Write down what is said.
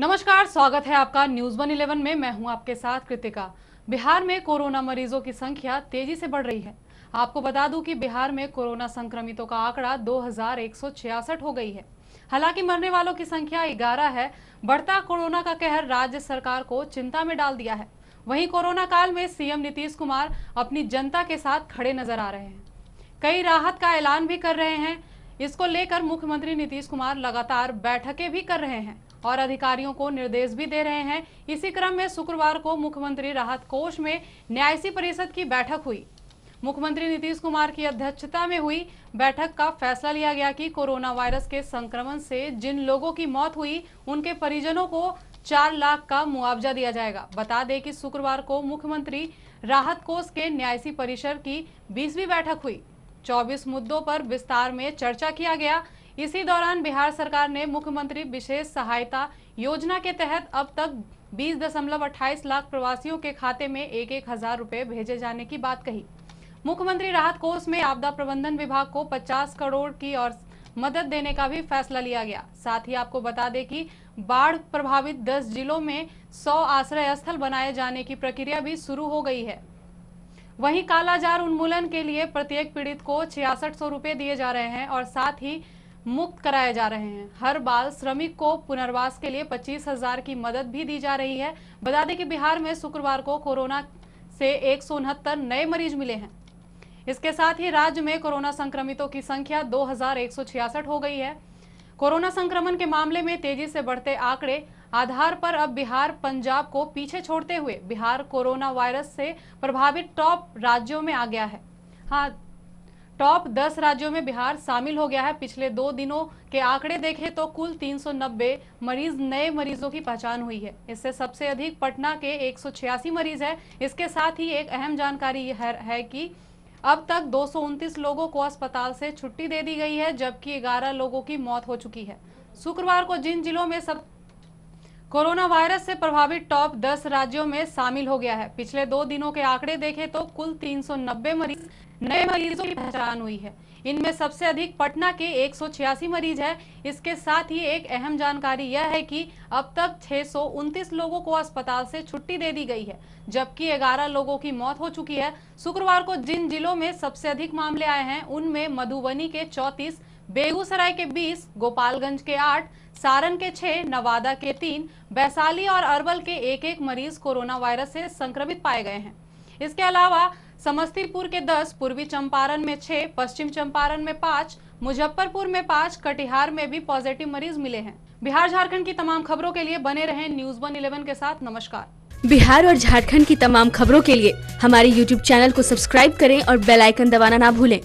नमस्कार, स्वागत है आपका न्यूज़ वन इलेवन में। मैं हूँ आपके साथ कृतिका। बिहार में कोरोना मरीजों की संख्या तेज़ी से बढ़ रही है। आपको बता दूँ कि बिहार में कोरोना संक्रमितों का आंकड़ा दो हज़ार एक सौ छियासठ हो गई है। हालाँकि मरने वालों की संख्या 11 है। बढ़ता कोरोना का कहर राज्य सरकार को चिंता में डाल दिया है। वहीं कोरोना काल में सीएम नीतीश कुमार अपनी जनता के साथ खड़े नज़र आ रहे हैं। कई राहत का ऐलान भी कर रहे हैं। इसको लेकर मुख्यमंत्री नीतीश कुमार लगातार बैठकें भी कर रहे हैं। और अधिकारियों को निर्देश भी दे रहे हैं। इसी क्रम में शुक्रवार को मुख्यमंत्री राहत कोष में न्यायसी परिषद की बैठक हुई। मुख्यमंत्री नीतीश कुमार की अध्यक्षता में हुई बैठक का फैसला लिया गया कि कोरोना वायरस के संक्रमण से जिन लोगों की मौत हुई, उनके परिजनों को चार लाख का मुआवजा दिया जाएगा। बता दें कि शुक्रवार को मुख्यमंत्री राहत कोष के न्यायसी परिषद की बीसवीं बैठक हुई। 24 मुद्दों पर विस्तार में चर्चा किया गया। इसी दौरान बिहार सरकार ने मुख्यमंत्री विशेष सहायता योजना के तहत अब तक बीस दशमलव अट्ठाईस लाख प्रवासियों के खाते में एक एक हज़ार रुपए भेजे जाने की बात कही। मुख्यमंत्री राहत कोष में आपदा प्रबंधन विभाग को 50 करोड़ की और मदद देने का भी फैसला लिया गया। साथ ही आपको बता दें कि बाढ़ प्रभावित 10 जिलों में 100 आश्रय स्थल बनाए जाने की प्रक्रिया भी शुरू हो गई है। वहीं कालाजार उन्मूलन के लिए प्रत्येक पीड़ित को छियासठ सौ दिए जा रहे हैं और साथ ही मुक्त कराए जा रहे हैं। हर बाल श्रमिक को पुनर्वास के लिए पच्चीस हज़ार की मदद भी दी जा रही है। बता दें कि बिहार में शुक्रवार को कोरोना से एक नए मरीज़ मिले हैं। इसके साथ ही राज्य में कोरोना संक्रमितों की संख्या दो हज़ार एक सौ छियासठ हो गई है। कोरोना संक्रमण के मामले में तेज़ी से बढ़ते आंकड़े आधार पर अब बिहार पंजाब को पीछे छोड़ते हुए बिहार कोरोना वायरस से प्रभावित टॉप राज्यों में आ गया है। हाँ टॉप 10 राज्यों में बिहार शामिल हो गया है। पिछले दो दिनों के आंकड़े देखें तो कुल 390 मरीज़ नए मरीजों की पहचान हुई है। इससे सबसे अधिक पटना के एक सौ छियासी मरीज़ है। इसके साथ ही एक अहम जानकारी है, है कि अब तक दो सौ उनतीस लोगों को अस्पताल से छुट्टी दे दी गई है जबकि 11 लोगों की मौत हो चुकी है। शुक्रवार को जिन जिलों में सब कोरोना वायरस से प्रभावित टॉप 10 राज्यों में शामिल हो गया है। पिछले दो दिनों के आंकड़े देखें तो कुल 390 मरीज़ नए मरीजों की पहचान हुई है। इनमें सबसे अधिक पटना के एक सौ छियासी मरीज़ है। इसके साथ ही एक अहम जानकारी यह है कि अब तक छह सौ उनतीस लोगों को अस्पताल से छुट्टी दे दी गई है जबकि 11 लोगों की मौत हो चुकी है। शुक्रवार को जिन जिलों में सबसे अधिक मामले आए हैं उनमें मधुबनी के चौतीस बेगूसराय के 20, गोपालगंज के 8, सारण के छह नवादा के तीन वैशाली और अरवल के एक एक मरीज़ कोरोना वायरस से संक्रमित पाए गए हैं। इसके अलावा समस्तीपुर के 10, पूर्वी चंपारण में छह पश्चिम चंपारण में 5, मुजफ्फरपुर में 5, कटिहार में भी पॉजिटिव मरीज़ मिले हैं। बिहार झारखंड की तमाम खबरों के लिए बने रहें न्यूज़ वन इलेवन के साथ। नमस्कार। बिहार और झारखंड की तमाम खबरों के लिए हमारे यूट्यूब चैनल को सब्सक्राइब करें और बेल आइकन दबाना ना भूलें।